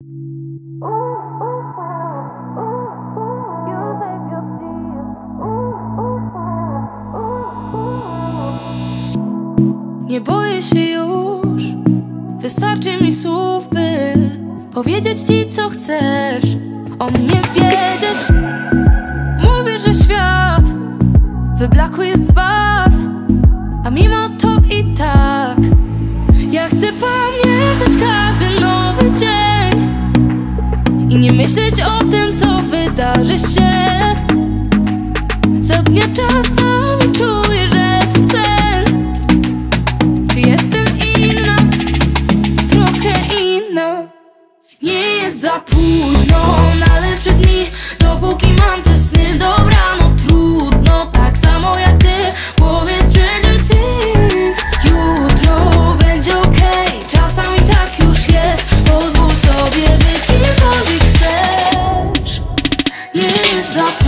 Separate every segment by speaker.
Speaker 1: Nie boję się już, wystarczy mi słów, by powiedzieć ci, co chcesz o mnie wiedzieć. Mówię, że świat wyblakły jest z barw, a mimo to i tak ja chcę pamiętać każdy i nie myśleć o tym, co wydarzy się. Za dnia czasami czuję, że to sen. Czy jestem inna? Trochę inna. Nie jest za późno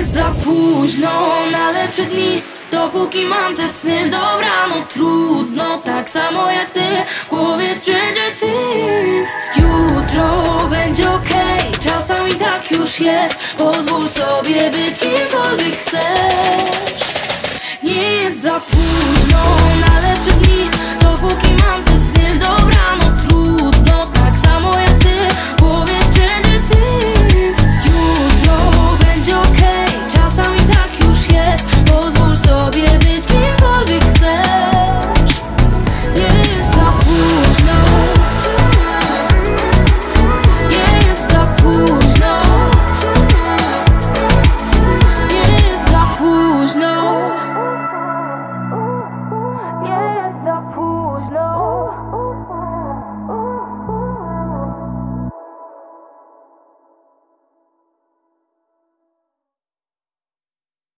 Speaker 1: jest za późno na lepsze dni. Dopóki mam te sny, dobra, no trudno. Tak samo jak ty, w głowie Stranger Things Jutro będzie okej, okay. czasami tak już jest. Pozwól sobie być kimkolwiek chcesz. Nie jest za późno.